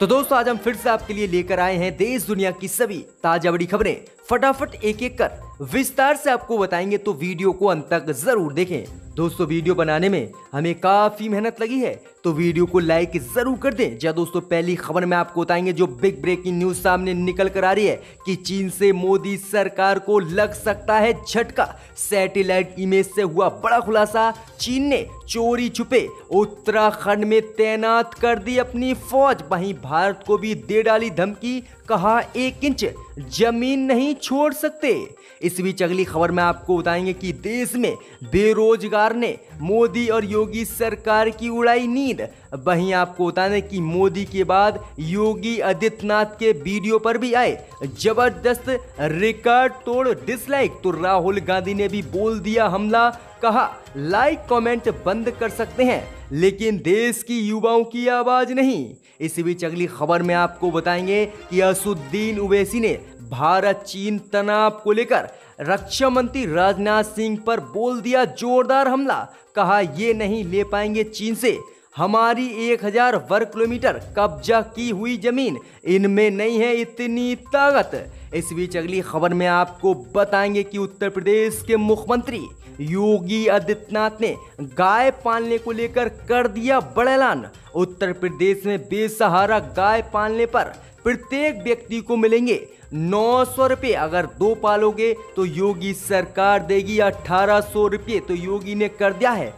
तो दोस्तों, आज हम फिर से आपके लिए लेकर आए हैं देश, दुनिया की सभी ताज़ा बड़ी खबरें। फटाफट एक एक कर विस्तार से आपको बताएँगे तो वीडियो को अंत तक ज़रूर देखें। दोस्तों, वीडियो बनाने में हमें काफ़ी मेहनत लगी है तो वीडियो को लाइक ज़रूर कर दें। जा दोस्तों, पहली खबर में आपको बताएँगे, जो बिग ब्रेकिंग न्यूज़ सामने निकल कर आ रही है कि चीन से मोदी सरकार को लग सकता है झटका। सैटेलाइट इमेज से हुआ बड़ा खुलासा। चीन ने चोरी छुपे, उत्तराखंड में तैनात कर दी अपनी फौज। वहीं भारत को भी दे डाली धमकी, कहा एक इंच, ज़मीन नहीं छोड़ सकते। इस बीच अगली खबर में आपको बताएँगे कि देश में बेरोजगार ने मोदी और योगी सरकार की उड़ाई नींद। वहीं आपको बताने कि मोदी के बाद योगी आदित्यनाथ के वीडियो पर भी आए। ज़बरदस्त रिकॉर्ड तोड़ डिसलाइक तो राहुल गांधी ने भी बोल दिया हमला, कहा लाइक कमेंट बंद कर सकते हैं, लेकिन देश की युवाओं की आवाज़ नहीं। इसी बीच अगली खबर में आपको बताएँगे कि असुद्दीन उवैसी ने भारत, चीन तनाव को लेकर रक्षा मंत्री राजनाथ सिंह पर बोल दिया जोरदार हमला। कहा, ये नहीं ले पाएँगे चीन से। हमारी एक हज़ार वर्ग किलोमीटर कब्जा की हुई ज़मीन। इनमें नहीं है इतनी ताकत। इस बीच अगली खबर में आपको बताएँगे कि उत्तर प्रदेश के मुख्यमंत्री योगी आदित्यनाथ ने गाय पालने को लेकर कर दिया बड़ा ऐलान। उत्तर प्रदेश में बेसहारा गाय पालने पर प्रत्येक व्यक्ति को मिलेंगे नौ सौ रुपये। अगर दो पालोगे तो योगी सरकार देगी अठारह सौ रुपये। तो योगी ने कर दिया है।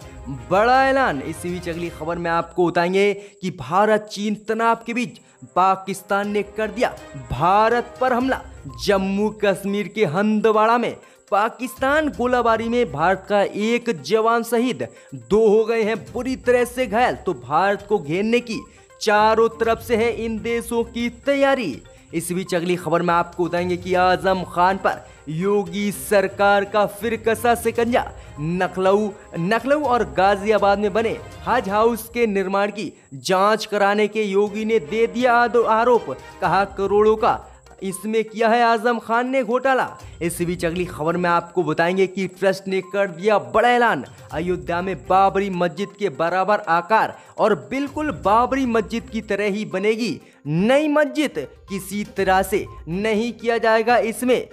बड़ा ऐलान। इसी बीच अगली खबर में आपको बताएँगे कि भारत, चीन तनाव के बीच पाकिस्तान ने कर दिया भारत पर हमला। जम्मू कश्मीर के हंदवाड़ा में पाकिस्तान गोलाबारी में भारत का एक जवान शहीद। दो हो गए हैं बुरी तरह से घायल। तो भारत को घेरने की चारों तरफ़ से है इन देशों की तैयारी। इस बीच अगली खबर में आपको बताएँगे कि आज़म खान पर योगी सरकार का फिर कसा सिकंजा। नखलऊ नखलऊ और गाजियाबाद में बने हज हाउस के निर्माण की जाँच कराने के योगी ने दे दिया आरोप। कहा करोड़ों का इसमें किया है आज़म खान ने घोटाला। इस बीच अगली खबर में आपको बताएँगे कि ट्रस्ट ने कर दिया बड़ा ऐलान। अयोध्या में बाबरी मस्जिद के बराबर आकार और बिल्कुल बाबरी मस्जिद की तरह ही बनेगी। नई मस्जिद किसी तरह से नहीं किया जाएगा इसमें।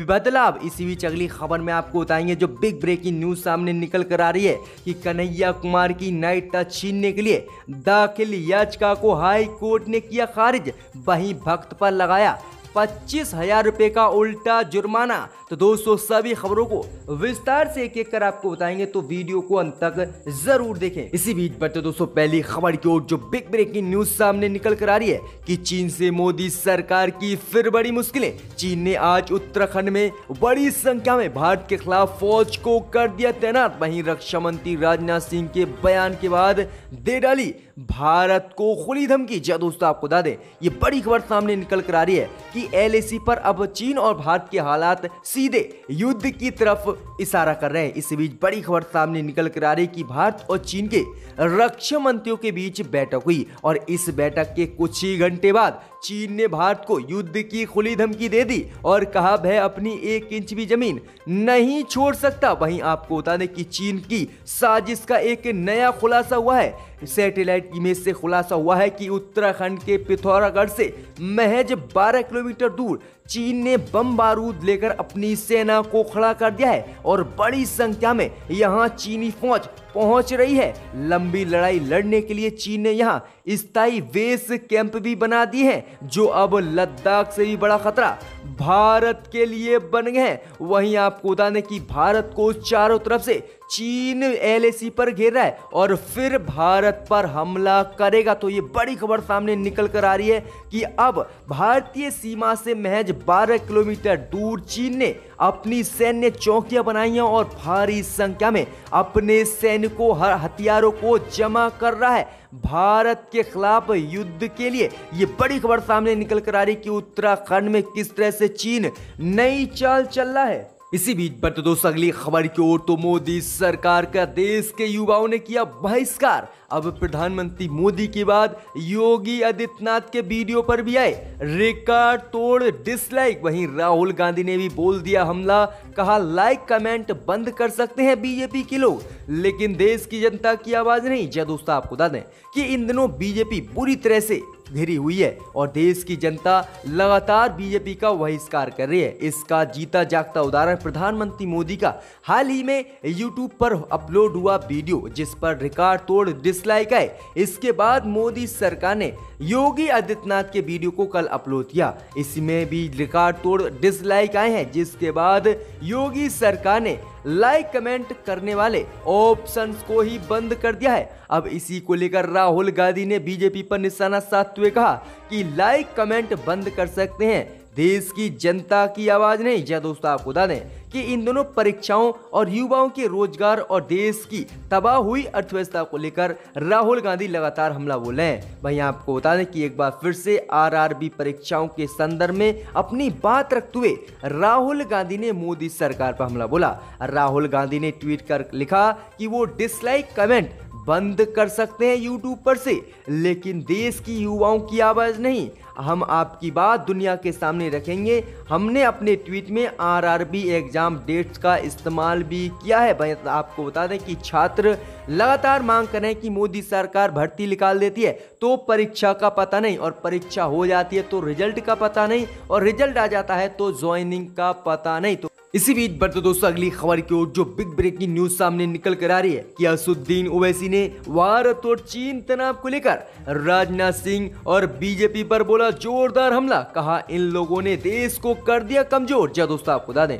बदलाव, इसी बीच अगली खबर में आपको बताएँगे जो बिग ब्रेकिंग न्यूज़ सामने निकल कर आ रही है कि कन्हैया कुमार की नाइट टच छीनने के लिए दाखिल याचिका को हाई कोर्ट ने किया खारिज। वहीं भक्त पर लगाया पच्चीस हज़ार रुपए का उल्टा जुर्माना। तो दोस्तों, सभी खबरों को विस्तार से एक एक कर आपको बताएँगे तो वीडियो को अंत तक ज़रूर देखें। इसी बीच बढ़ते दोस्तों, पहली खबर की ओर जो बिग ब्रेकिंग न्यूज़ सामने निकल कर आ रही है कि चीन से मोदी सरकार की फिर बड़ी मुश्किलें। चीन ने आज उत्तराखंड में बड़ी संख्या में भारत के खिलाफ फौज को कर दिया तैनात। वहीं रक्षा मंत्री राजनाथ सिंह के बयान के बाद दे डाली भारत को खुली धमकी जी दोस्तों आपको बता दें। ये बड़ी खबर सामने निकल कर आ रही है कि एलएसी पर अब चीन और भारत के हालात सीधे युद्ध की तरफ़ इशारा कर रहे हैं। इस बीच बड़ी खबर सामने निकल कर आ रही है कि भारत और चीन के रक्षा मंत्रियों के बीच बैठक हुई और इस बैठक के कुछ ही घंटे बाद चीन ने भारत को युद्ध की खुली धमकी दे दी और कहा वह अपनी एक इंच भी ज़मीन नहीं छोड़ सकता। वहीं आपको बता दें कि चीन की साजिश का एक नया खुलासा हुआ है। सैटेलाइट इमेज से खुलासा हुआ है कि उत्तराखंड के पिथौरागढ़ से महज 12 किलोमीटर दूर चीन ने बम बारूद लेकर अपनी सेना को खड़ा कर दिया है और बड़ी संख्या में यहाँ चीनी फौज पहुँच रही है। लंबी लड़ाई लड़ने के लिए चीन ने यहाँ स्थायी बेस कैंप भी बना दिए हैं, जो अब लद्दाख से भी बड़ा खतरा भारत के लिए बन गए हैं। वहीं आपको बता दें कि भारत को चारों तरफ़ से चीन एलएसी पर घेर रहा है और फिर भारत पर हमला करेगा। तो ये बड़ी खबर सामने निकल कर आ रही है कि अब भारतीय सीमा से महज 12 किलोमीटर दूर चीन ने अपनी सैन्य चौकियाँ बनाई हैं और भारी संख्या में अपने सैनिकों, हर हथियारों को जमा कर रहा है। भारत के खिलाफ युद्ध के लिए ये बड़ी खबर सामने निकल कर आ रही कि उत्तराखंड में किस तरह से चीन नई चाल चल रहा है। इसी बीच बढ़ते दोस्तों, अगली खबर की ओर तो मोदी सरकार का, देश के युवाओं ने किया बहिष्कार। अब प्रधानमंत्री मोदी के बाद योगी आदित्यनाथ के वीडियो पर भी आए। रिकॉर्ड तोड़ डिसलाइक वहीं राहुल गांधी ने भी बोल दिया हमला। कहा लाइक कमेंट बंद कर सकते हैं बीजेपी के लोग। लेकिन देश की जनता की आवाज़ नहीं। जय दोस्तों, आपको बता दें कि इन दिनों बीजेपी पूरी तरह से घिरी हुई है और देश की जनता लगातार बीजेपी का बहिष्कार कर रही है। इसका जीता जागता उदाहरण प्रधानमंत्री मोदी का। हाल ही में यूट्यूब पर अपलोड हुआ वीडियो, जिस पर रिकॉर्ड तोड़ डिसलाइक आए। इसके बाद मोदी सरकार ने योगी आदित्यनाथ के वीडियो को कल अपलोड किया। इसमें भी रिकॉर्ड तोड़ डिसलाइक आए हैं। जिसके बाद योगी सरकार ने लाइक कमेंट करने वाले ऑप्शंस को ही बंद कर दिया है। अब इसी को लेकर राहुल गांधी ने बीजेपी पर निशाना साधते हुए कहा कि लाइक कमेंट बंद कर सकते हैं। देश की जनता की आवाज़ नहीं। जय दोस्तों, आपको बता दें कि इन दोनों परीक्षाओं और युवाओं के रोज़गार और देश की तबाह हुई अर्थव्यवस्था को लेकर राहुल गांधी लगातार हमला बोले हैं। वहीं आपको बता दें कि एक बार फिर से आरआरबी परीक्षाओं के संदर्भ में अपनी बात रखते हुए राहुल गांधी ने मोदी सरकार पर हमला बोला। राहुल गांधी ने ट्वीट कर लिखा कि वो डिसलाइक कमेंट बंद कर सकते हैं यूट्यूब पर से, लेकिन देश की युवाओं की आवाज़ नहीं। हम आपकी बात दुनिया के सामने रखेंगे। हमने अपने ट्वीट में आरआरबी एग्ज़ाम डेट्स का इस्तेमाल भी किया है। आपको बता दें कि छात्र लगातार मांग करें कि मोदी सरकार भर्ती निकाल देती है। तो परीक्षा का पता नहीं और परीक्षा हो जाती है तो रिज़ल्ट का पता नहीं और रिज़ल्ट आ जाता है तो ज्वाइनिंग का पता नहीं। तो इसी बीच बढ़ते दोस्तों अगली खबर की ओर जो बिग ब्रेकिंग न्यूज़ सामने निकल कर आ रही है कि असुद्दीन ओवैसी ने भारत और चीन तनाव को लेकर राजनाथ सिंह और बीजेपी पर बोला जोरदार हमला। कहा इन लोगों ने देश को कर दिया कमज़ोर। जय दोस्तों, आपको बता दें।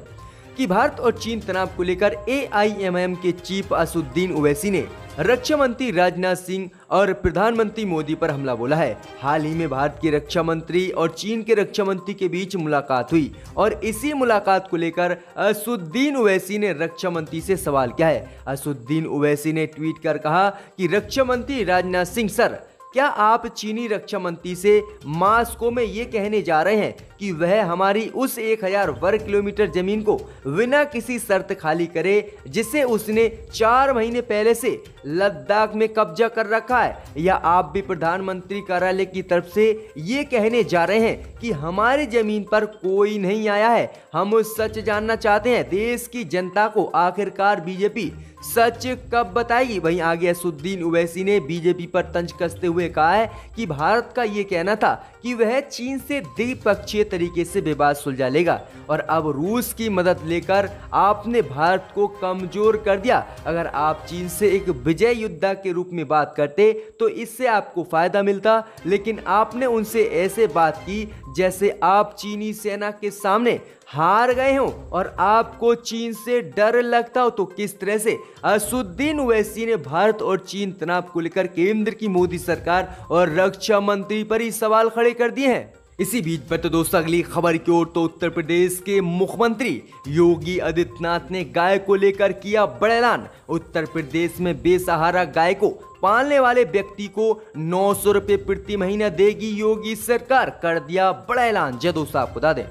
कि भारत और चीन तनाव को लेकर एआईएमएम के चीफ असुद्दीन ओवैसी ने रक्षा मंत्री राजनाथ सिंह और प्रधानमंत्री मोदी पर हमला बोला है। हाल ही में भारत के रक्षा मंत्री और चीन के रक्षा मंत्री के बीच मुलाकात हुई और इसी मुलाकात को लेकर असुद्दीन ओवैसी ने रक्षा मंत्री से सवाल किया है। असुद्दीन ओवैसी ने ट्वीट कर कहा कि रक्षा मंत्री राजनाथ सिंह, सर क्या आप चीनी रक्षा मंत्री से मास्को में ये कहने जा रहे हैं कि वह हमारी उस 1000 वर्ग किलोमीटर ज़मीन को बिना किसी शर्त खाली करे, जिसे उसने चार महीने पहले से लद्दाख में कब्जा कर रखा है? या आप भी प्रधानमंत्री कार्यालय की तरफ़ से ये कहने जा रहे हैं कि हमारी ज़मीन पर कोई नहीं आया है? हम सच जानना चाहते हैं, देश की जनता को आखिरकार बीजेपी सच कब बताएगी? वहीं आगे असुद्दीन ओवैसी ने बीजेपी पर तंज कसते हुए कहा है कि भारत का ये कहना था कि वह चीन से द्विपक्षीय तरीके से विवाद सुलझा लेगा और अब रूस की मदद लेकर आपने भारत को कमज़ोर कर दिया। अगर आप चीन से एक विजय युद्धा के रूप में बात करते तो इससे आपको फ़ायदा मिलता। लेकिन आपने उनसे ऐसे बात की जैसे आप चीनी सेना के सामने। हार गए हो और आपको चीन से डर लगता हो तो किस तरह से? असुद्दीन ओवैसी ने भारत और चीन तनाव को लेकर केंद्र की मोदी सरकार और रक्षा मंत्री पर ही सवाल खड़े कर दिए हैं। इसी बीच पर तो दोस्तों, अगली खबर की ओर तो उत्तर प्रदेश के मुख्यमंत्री योगी आदित्यनाथ ने गाय को लेकर किया बड़ा ऐलान। उत्तर प्रदेश में बेसहारा गाय को पालने वाले व्यक्ति को नौ सौ रुपए प्रति महीना देगी योगी सरकार। कर दिया बड़ा ऐलान। जय दोस्तों, आपको बता दें।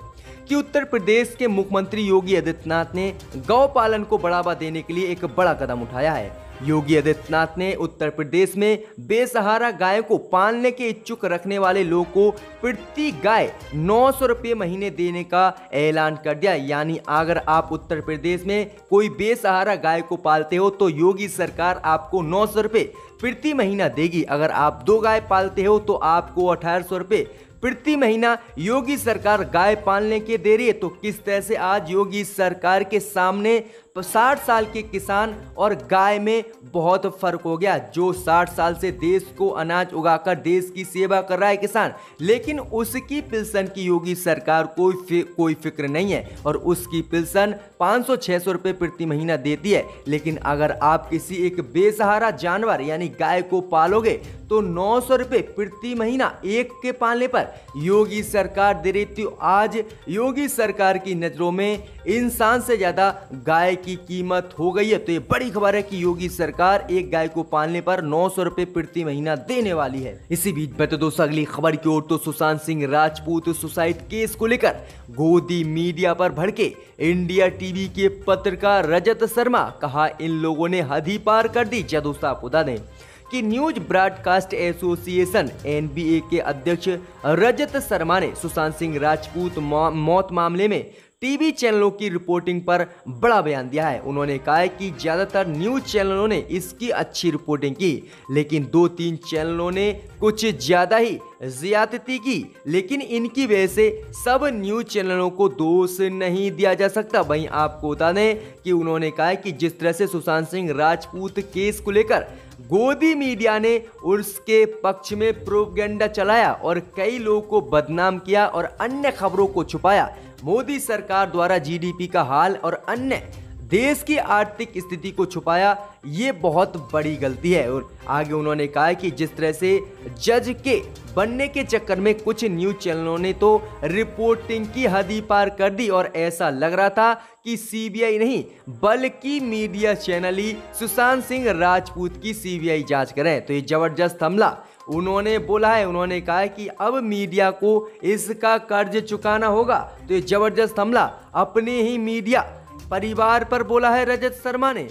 कि उत्तर प्रदेश के मुख्यमंत्री योगी आदित्यनाथ ने गौ पालन को बढ़ावा देने के लिए एक बड़ा कदम उठाया है। योगी आदित्यनाथ ने उत्तर प्रदेश में बेसहारा गायों को पालने के इच्छुक रखने वाले लोगों को प्रति गाय नौ सौ रुपये महीने देने का ऐलान कर दिया। यानी अगर आप उत्तर प्रदेश में कोई बेसहारा गाय को पालते हो तो योगी सरकार आपको नौ सौ रुपये प्रति महीना देगी। अगर आप दो गाय पालते हो तो आपको अठारह सौ रुपये प्रति महीना योगी सरकार गाय पालने के दे रही है। तो किस तरह से आज योगी सरकार के सामने साठ साल के किसान और गाय में बहुत फ़र्क हो गया। जो साठ साल से देश को अनाज उगाकर देश की सेवा कर रहा है किसान लेकिन उसकी पिल्सन की योगी सरकार कोई फि, कोई फ़िक्र नहीं है और उसकी पिल्सन 500-600 रुपए प्रति महीना देती है। लेकिन अगर आप किसी एक बेसहारा जानवर यानी गाय को पालोगे तो नौ सौ रुपए प्रति महीना एक के पालने पर योगी सरकार दे रही थी। आज योगी सरकार की नज़रों में इंसान से ज़्यादा गाय की कीमत हो गई है तो ये बड़ी खबर है कि योगी सरकार एक गाय को पालने पर नौ सौ रूपए प्रति महीना देने वाली है। इसी बीच तो दोस्तों, अगली खबर की ओर तो सुशांत सिंह राजपूत सुसाइड केस को लेकर गोदी मीडिया पर भड़के इंडिया टीवी के पत्रकार रजत शर्मा कहा, इन लोगों ने हद ही पार कर दी। क्या दोस्तों, आपको बता दें। कि न्यूज़ ब्रॉडकास्ट एसोसिएशन एनबीए के अध्यक्ष रजत शर्मा ने सुशांत सिंह राजपूत मौत मामले में टीवी चैनलों की रिपोर्टिंग पर बड़ा बयान दिया है। उन्होंने कहा है कि ज़्यादातर न्यूज़ चैनलों ने इसकी अच्छी रिपोर्टिंग की, लेकिन दो तीन चैनलों ने कुछ ज़्यादा ही ज्यादती की, लेकिन इनकी वजह से सब न्यूज़ चैनलों को दोष नहीं दिया जा सकता। वहीं आपको बता दें कि उन्होंने कहा है कि जिस तरह से सुशांत सिंह राजपूत केस को लेकर गोदी मीडिया ने उसके पक्ष में प्रोपगेंडा चलाया और कई लोगों को बदनाम किया और अन्य खबरों को छुपाया। मोदी सरकार द्वारा जीडीपी का हाल और अन्य देश की आर्थिक स्थिति को छुपाया। ये बहुत बड़ी गलती है। और आगे उन्होंने कहा कि जिस तरह से जज के बनने के चक्कर में कुछ न्यूज़ चैनलों ने तो रिपोर्टिंग की हद ही पार कर दी और ऐसा लग रहा था कि सीबीआई नहीं, बल्कि मीडिया चैनल ही सुशांत सिंह राजपूत की सीबीआई जाँच करें तो ये ज़बरदस्त हमला उन्होंने बोला है। उन्होंने कहा है कि अब मीडिया को इसका कर्ज चुकाना होगा। तो ये ज़बरदस्त हमला अपने ही मीडिया परिवार पर बोला है रजत शर्मा ने।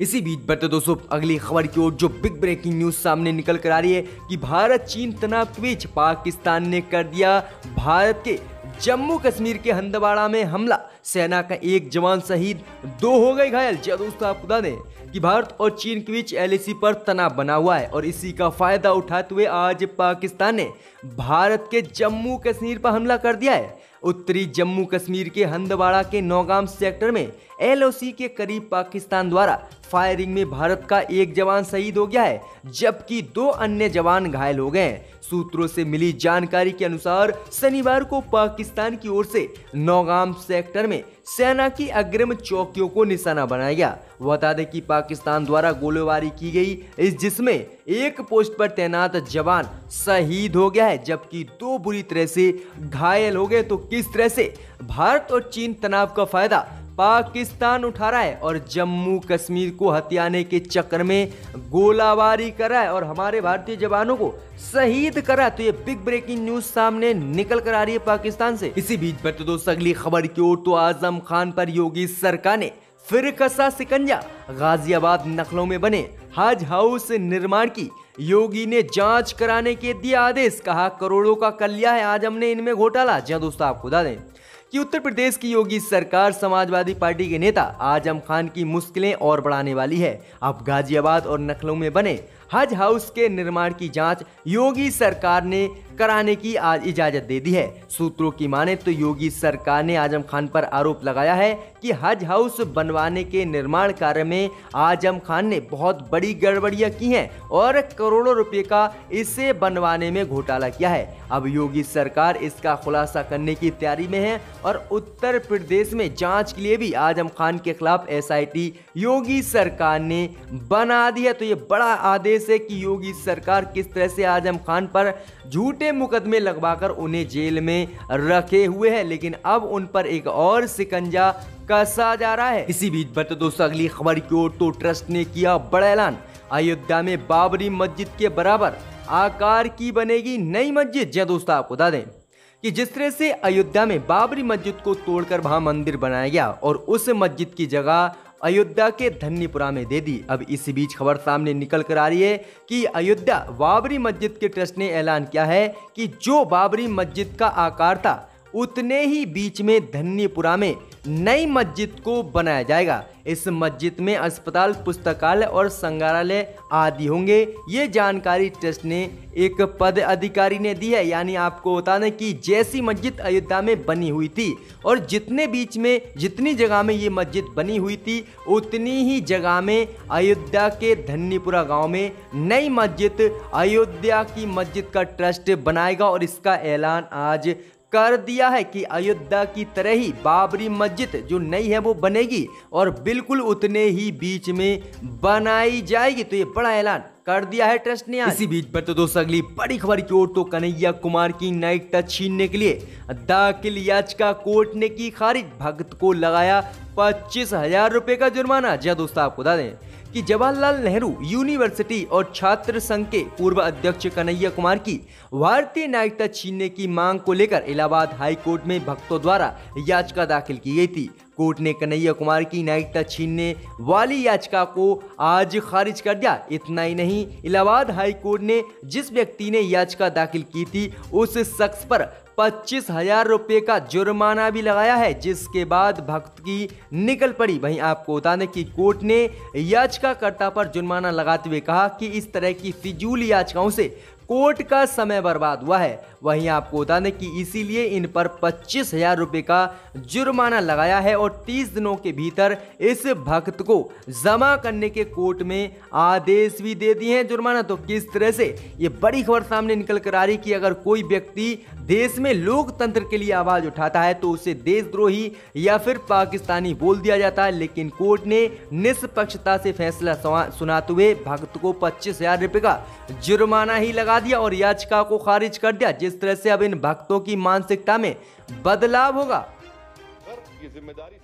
इसी बीच बढ़ते दोस्तों, अगली खबर की ओर जो बिग ब्रेकिंग न्यूज़ सामने निकल कर आ रही है कि भारत चीन तनाव के बीच पाकिस्तान ने कर दिया भारत के जम्मू कश्मीर के हंदवाड़ा में हमला। सेना का एक जवान शहीद दो हो गए घायल। जी दोस्तों आपको बता दें कि भारत और चीन के बीच एलएसी पर तनाव बना हुआ है और इसी का फ़ायदा उठाते हुए आज पाकिस्तान ने भारत के जम्मू कश्मीर पर हमला कर दिया है। उत्तरी जम्मू कश्मीर के हंदवाड़ा के नौगाम सेक्टर में एलओसी के करीब पाकिस्तान द्वारा फायरिंग में भारत का एक जवान शहीद हो गया है, जबकि दो अन्य जवान घायल हो गए हैं। सूत्रों से मिली जानकारी के अनुसार शनिवार को पाकिस्तान की ओर से नौगाम सेक्टर में सेना की अग्रिम चौकियों को निशाना बनाया गया। बता दें कि पाकिस्तान द्वारा गोलीबारी की गई, इस जिसमें एक पोस्ट पर तैनात जवान शहीद हो गया है, जबकि दो बुरी तरह से घायल हो गए। तो किस तरह से भारत और चीन तनाव का फ़ायदा पाकिस्तान उठा रहा है और जम्मू कश्मीर को हथियाने के चक्कर में गोलाबारी कर है और हमारे भारतीय जवानों को शहीद करा तो ये बिग ब्रेकिंग न्यूज़ सामने निकल कर आ रही है पाकिस्तान से। इसी बीच बढ़ते दोस्तों, अगली खबर की ओर तो आज़म खान पर योगी सरकार ने फिर कसा सिकंजा, गाजियाबाद नकलों में बने हज हाउस निर्माण की। योगी ने जाँच कराने के दिया आदेश, कहा करोड़ों का कल्याण है, आज हमने इनमें घोटाला। जहाँ दोस्तों, आपको बता दें। कि उत्तर प्रदेश की योगी सरकार समाजवादी पार्टी के नेता आज़म खान की मुश्किलें और बढ़ाने वाली है। अब गाजियाबाद और नखलों में बने हज हाउस के निर्माण की जाँच योगी सरकार ने कराने की आज इजाज़त दे दी है। सूत्रों की माने तो योगी सरकार ने आज़म खान पर आरोप लगाया है कि हज हाउस बनवाने के निर्माण कार्य में आज़म खान ने बहुत बड़ी गड़बड़ियाँ की हैं और करोड़ों रुपए का इसे बनवाने में घोटाला किया है। अब योगी सरकार इसका खुलासा करने की तैयारी में है और उत्तर प्रदेश में जाँच के लिए भी आज़म खान के खिलाफ एसआईटी योगी सरकार ने बना दिया तो ये बड़ा आदेश है कि योगी सरकार किस तरह से आज़म खान पर झूठे मुकदमे लगवाकर उन्हें जेल में रखे हुए हैं, लेकिन अब उन पर एक और सिकंजा कसा जा रहा है। इसी बीच बढ़ते दोस्तों, अगली खबर की ओर तो ट्रस्ट ने किया बड़ा ऐलान। अयोध्या में बाबरी मस्जिद के बराबर आकार की बनेगी नई मस्जिद। जय दोस्तों, आपको बता दें कि जिस तरह से अयोध्या में बाबरी मस्जिद को तोड़कर वहाँ मंदिर बनाया गया और उस मस्जिद की जगह अयोध्या के धन्यपुरा में दे दी। अब इसी बीच खबर सामने निकल कर आ रही है कि अयोध्या बाबरी मस्जिद के ट्रस्ट ने ऐलान किया है कि जो बाबरी मस्जिद का आकार था, उतने ही बीच में धन्यपुरा में नई मस्जिद को बनाया जाएगा। इस मस्जिद में अस्पताल, पुस्तकालय और संग्रहालय आदि होंगे। ये जानकारी ट्रस्ट ने एक पद अधिकारी ने दी है। यानी आपको बता दें कि जैसी मस्जिद अयोध्या में बनी हुई थी और जितने बीच में, जितनी जगह में ये मस्जिद बनी हुई थी, उतनी ही जगह में अयोध्या के धन्नीपुरा गाँव में नई मस्जिद अयोध्या की मस्जिद का ट्रस्ट बनाएगा और इसका ऐलान आज कर दिया है कि अयोध्या की तरह ही बाबरी मस्जिद जो नई है वो बनेगी और बिल्कुल उतने ही बीच में बनाई जाएगी। तो ये बड़ा ऐलान कर दिया है ट्रस्ट ने इसी बीच पर तो दोस्तों, अगली बड़ी खबर की ओर तो कन्हैया कुमार की टच छीनने के लिए दाखिल याचिका कोर्ट ने की खारिज। भक्त को लगाया पच्चीस हज़ार रुपए का जुर्माना। जय दोस्तों, आपको बता दें कि जवाहरलाल नेहरू यूनिवर्सिटी और छात्र संघ के पूर्व अध्यक्ष कन्हैया कुमार की भारतीय नागरिकता छीनने की मांग को लेकर इलाहाबाद हाईकोर्ट में भक्तों द्वारा याचिका दाखिल की गई थी। कोर्ट ने कन्हैया कुमार की नागरिकता छीनने वाली याचिका को आज खारिज कर दिया। इतना ही नहीं, इलाहाबाद हाई कोर्ट ने जिस व्यक्ति ने याचिका दाखिल की थी, उस शख्स पर पच्चीस हज़ार रुपये का जुर्माना भी लगाया है, जिसके बाद भक्त की निकल पड़ी। वहीं आपको बता दें कि कोर्ट ने याचिकाकर्ता पर जुर्माना लगाते हुए कहा कि इस तरह की फिजूल याचिकाओं से कोर्ट का समय बर्बाद हुआ है। वहीं आपको बता दें कि इसीलिए इन पर पच्चीस हज़ार रुपये का जुर्माना लगाया है और तीस दिनों के भीतर इस भक्त को जमा करने के कोर्ट में आदेश भी दे दिए हैं जुर्माना। तो किस तरह से ये बड़ी खबर सामने निकल कर आ रही कि अगर कोई व्यक्ति देश में लोकतंत्र के लिए आवाज़ उठाता है तो उसे देशद्रोही या फिर पाकिस्तानी बोल दिया जाता है। लेकिन कोर्ट ने निष्पक्षता से फैसला सुनाते हुए भक्त को पच्चीस हज़ार रुपये का जुर्माना ही लगा दिया और याचिका को खारिज कर दिया। जिस तरह से अब इन भक्तों की मानसिकता में बदलाव होगा। ज़िम्मेदारी